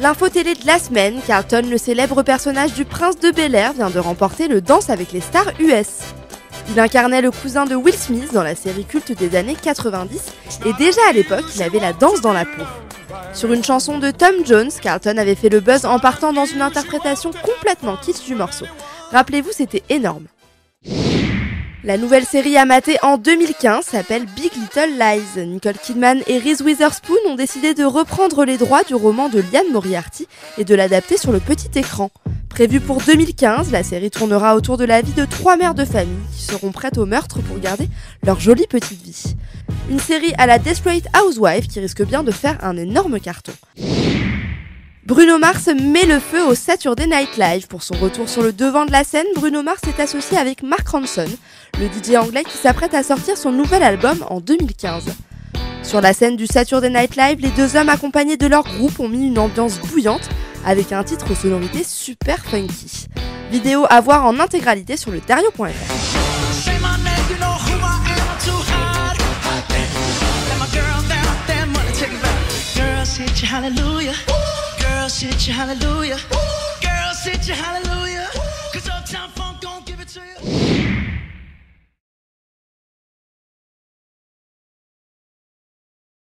L'info télé de la semaine, Carlton, le célèbre personnage du prince de Bel Air, vient de remporter le Danse avec les stars US. Il incarnait le cousin de Will Smith dans la série culte des années 90 et déjà à l'époque, il avait la danse dans la peau. Sur une chanson de Tom Jones, Carlton avait fait le buzz en partant dans une interprétation complètement kitsch du morceau. Rappelez-vous, c'était énorme. La nouvelle série à mater en 2015 s'appelle Big Little Lies. Nicole Kidman et Reese Witherspoon ont décidé de reprendre les droits du roman de Liane Moriarty et de l'adapter sur le petit écran. Prévue pour 2015, la série tournera autour de la vie de trois mères de famille qui seront prêtes au meurtre pour garder leur jolie petite vie. Une série à la Desperate Housewife qui risque bien de faire un énorme carton. Bruno Mars met le feu au Saturday Night Live. Pour son retour sur le devant de la scène, Bruno Mars est associé avec Mark Ronson, le DJ anglais qui s'apprête à sortir son nouvel album en 2015. Sur la scène du Saturday Night Live, les deux hommes accompagnés de leur groupe ont mis une ambiance bouillante avec un titre aux sonorités super funky. Vidéo à voir en intégralité sur le dario.fr. Let my girl down, that money take it back. Girls hit you, hallelujah. Hallelujah. Hallelujah. Cause Uptown Funk gon' give it to you.